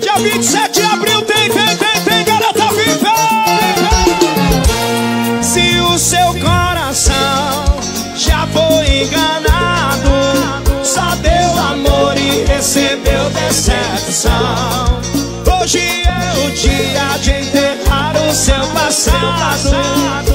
Dia 27 de abril tem, tem, tem, tem garota viva. Se o seu coração já foi enganado, só deu amor e recebeu decepção. Hoje é o dia de enterrar o seu passado.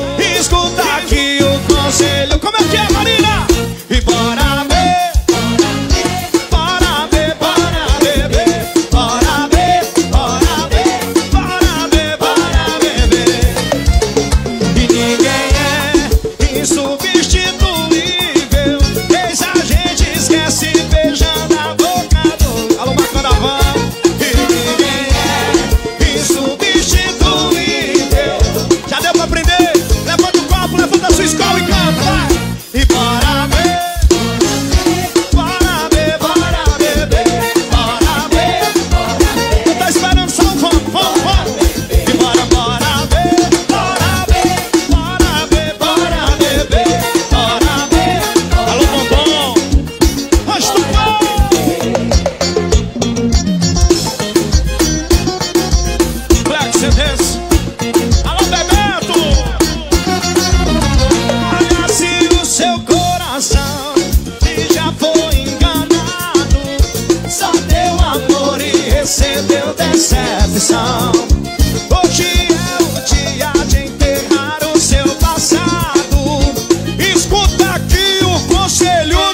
Alô, Bebeto! Olha se o seu coração que já foi enganado. Só deu amor e recebeu decepção. Hoje é o dia de enterrar o seu passado. Escuta aqui o conselho.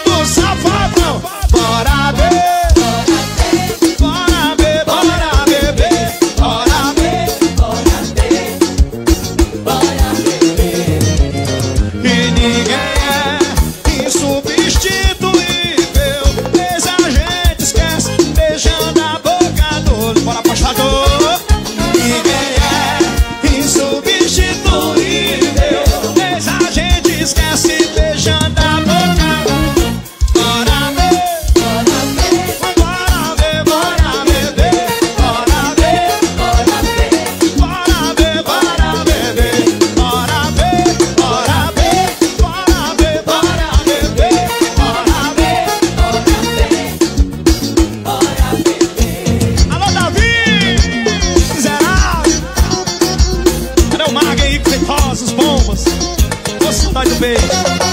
pode, beijo.